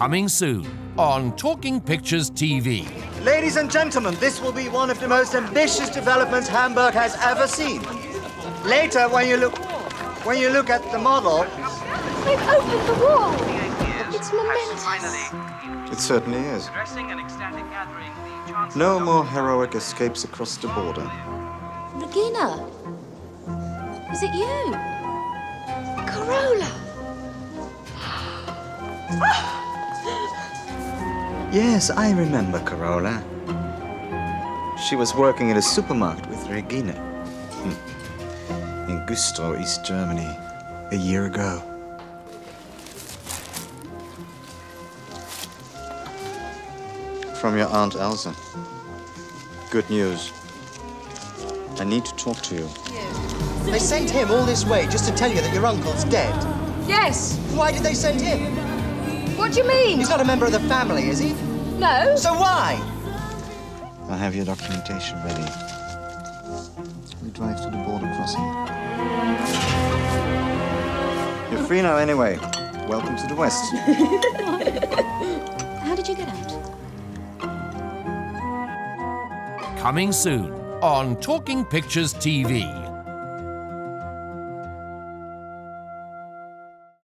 Coming soon on Talking Pictures TV. Ladies and gentlemen, this will be one of the most ambitious developments Hamburg has ever seen. Later, when you look, when you look at the model, They've opened the wall. It's momentous. It certainly is. No more heroic escapes across the border. Regina, is it you? Carola. Ah! Yes, I remember Carola. She was working at a supermarket with Regina. Hmm. In Güstrow, East Germany, a year ago. From your Aunt Elsa. Good news. I need to talk to you. they sent him all this way just to tell you that your uncle's dead. Yes. Why did they send him? What do you mean? He's not a member of the family, is he? No. So why? I have your documentation ready. We drive to the border crossing. You're free now anyway. Welcome to the West. How did you get out? Coming soon on Talking Pictures TV.